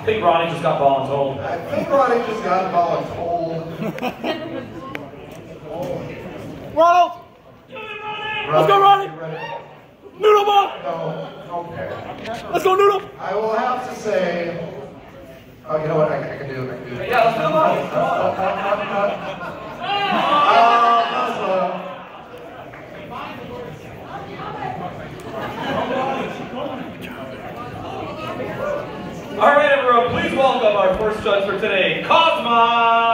I think Ronnie just got voluntold. I think Ronnie just got voluntold. Ronald! Let's go, Ronnie! Noodle ball! No, okay. Let's go, Noodle! I will have to say, oh, you know what? I, I can do it. I can do it. Yeah, let's do it Muslim. All right, everyone, please welcome our first judge for today, Cosma.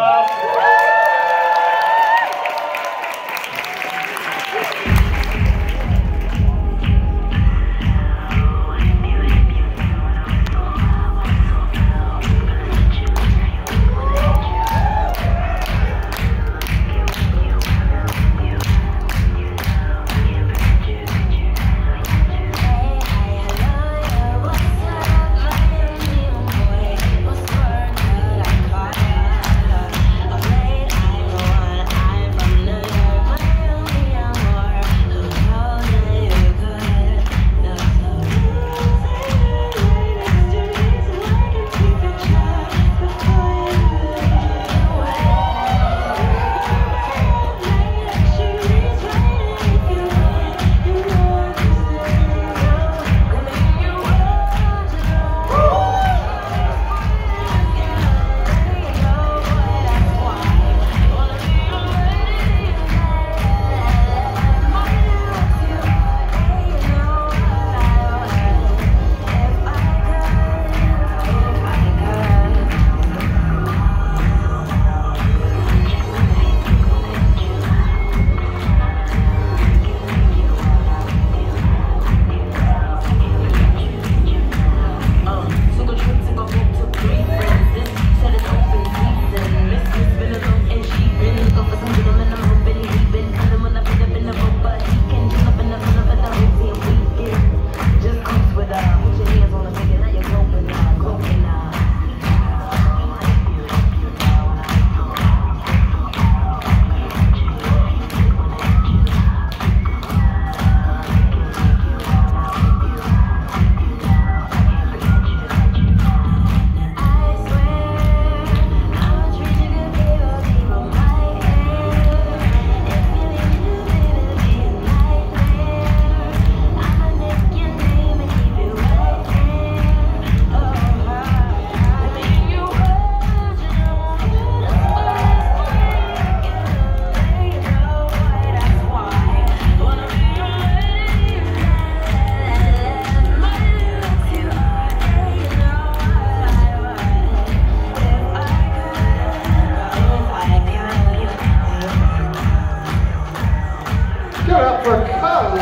Up.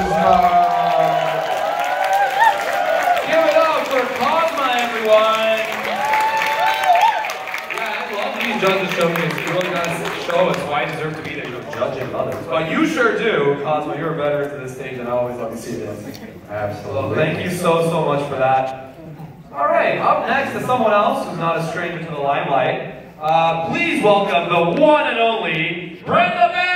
Give it up for Cosma, everyone. Yeah, I love these judges showcase. You really gotta show us why I deserve to be there. You're judging others. But you sure do. Cosma, you're better to this stage, and I always love to see this. Absolutely. So thank you so, so much for that. All right, up next is someone else who's not a stranger to the limelight. Uh, please welcome the one and only Brenda Banks!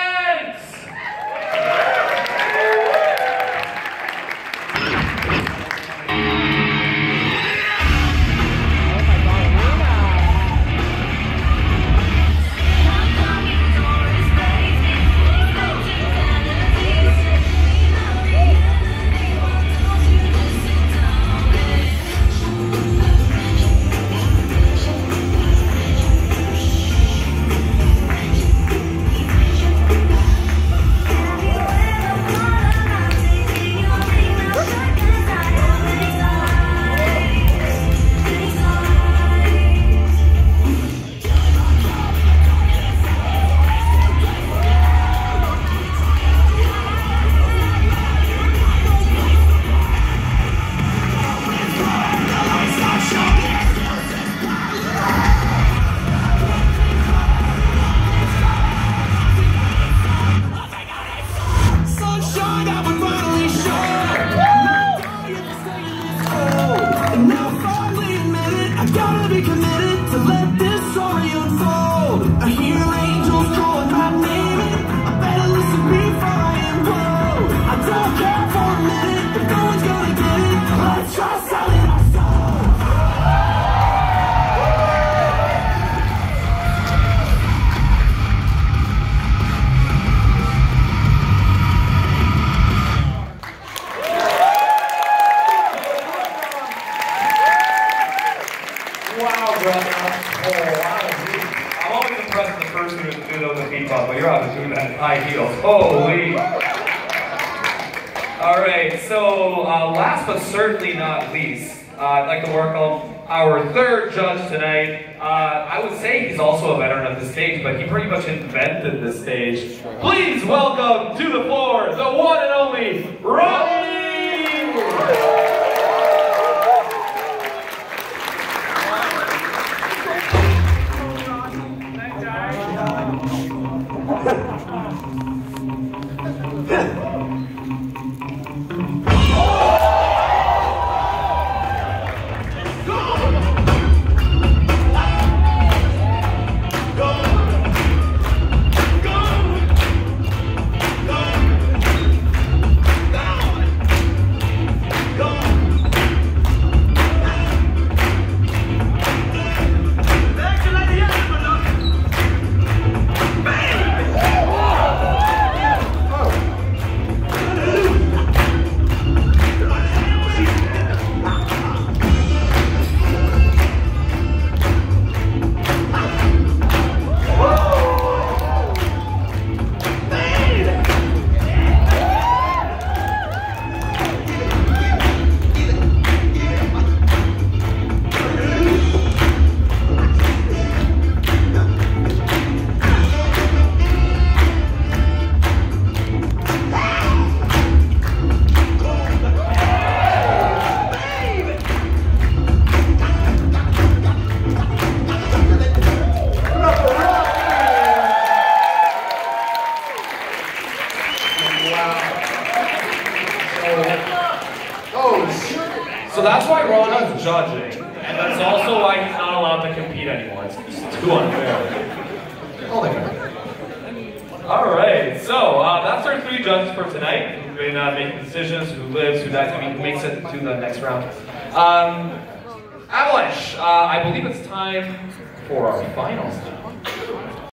High heels. Holy. All right, so uh, last but certainly not least, uh, I'd like to welcome our third judge tonight. Uh, I would say he's also a veteran of the stage, but he pretty much invented the stage. Please welcome to the floor the one and only! That's why Ron judging, and that's also why he's not allowed to compete anymore. It's just too unfair. Fair. All right, so uh, that's our three judges for tonight. Who've been uh, making decisions, who lives, who dies, who makes it to the next round. Um, Avalanche, uh, I believe it's time for our finals.